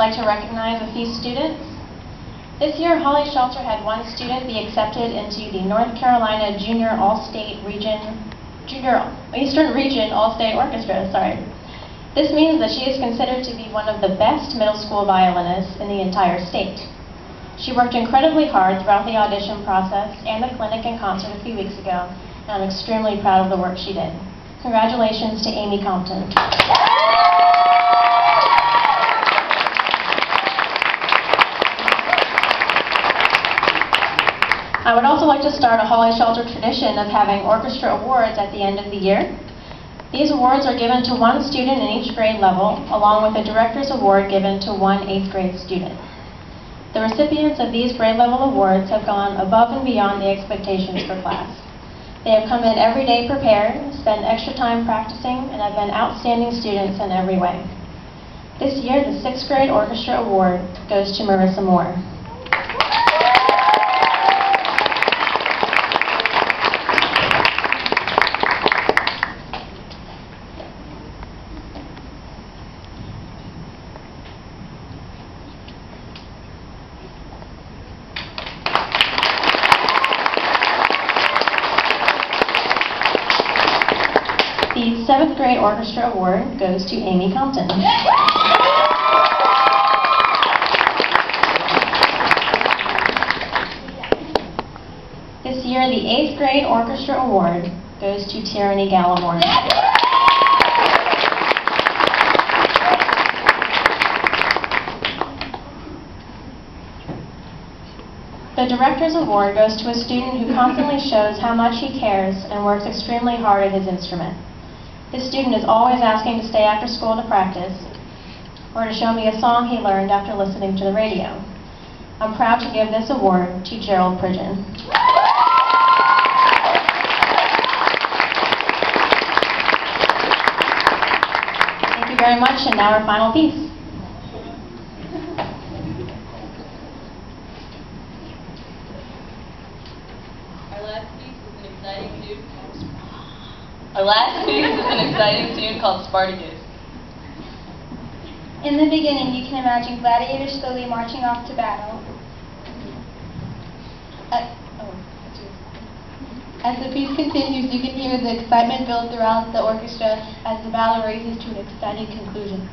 this point, I would like to recognize a few students. This year, Holly Shelter had one student be accepted into the North Carolina Junior All-State Region, Junior Eastern Region All-State Orchestra, sorry. This means that she is considered to be one of the best middle school violinists in the entire state. She worked incredibly hard throughout the audition process and the clinic and concert a few weeks ago, and I'm extremely proud of the work she did. Congratulations to Amy Compton. I would also like to start a Holly Shelter tradition of having orchestra awards at the end of the year. These awards are given to one student in each grade level, along with a director's award given to one eighth grade student. The recipients of these grade level awards have gone above and beyond the expectations for class. They have come in every day prepared, spent extra time practicing, and have been outstanding students in every way. This year, the sixth grade orchestra award goes to Marissa Moore. The seventh grade orchestra award goes to Amy Compton. This year, the eighth grade orchestra award goes to Tyranny Gallimore. The Director's Award goes to a student who constantly shows how much he cares and works extremely hard at his instrument. This student is always asking to stay after school to practice or to show me a song he learned after listening to the radio. I'm proud to give this award to Gerald Pridgeon. Thank you very much, and now our final piece. Our last piece is an exciting tune. Our last piece is an called Spartacus. In the beginning, you can imagine gladiators slowly marching off to battle. Uh, oh. As the piece continues, you can hear the excitement build throughout the orchestra as the battle races to an exciting conclusion.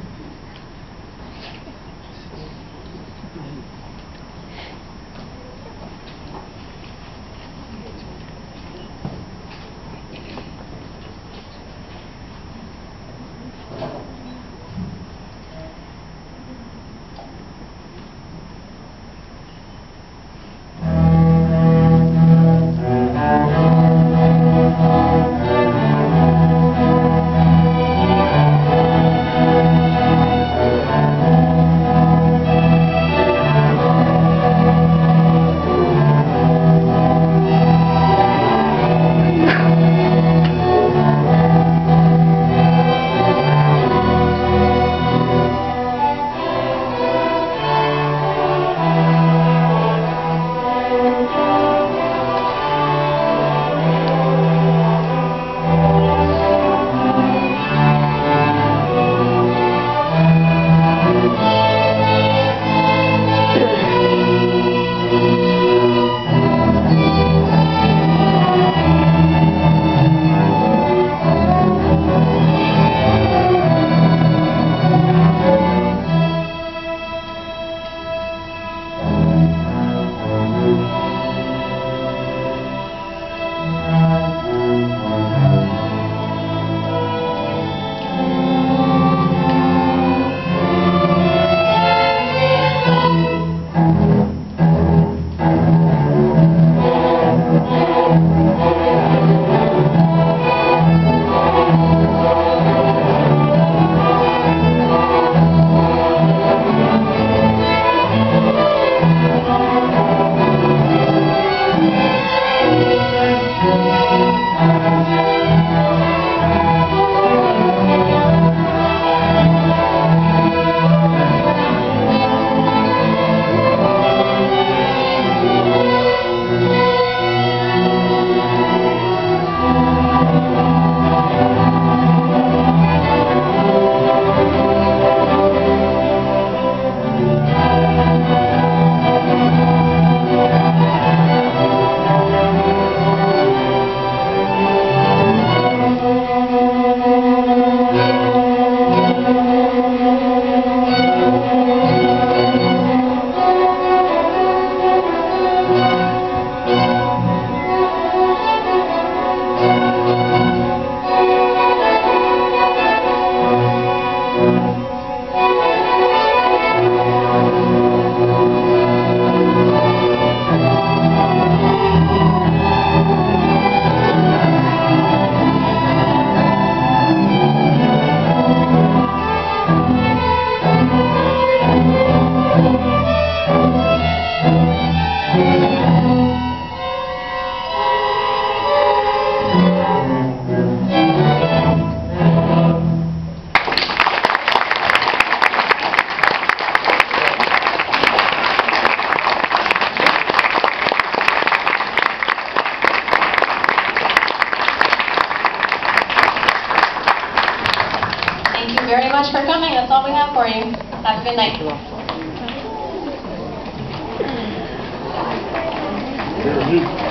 All we have for you. Have a good night. Very good.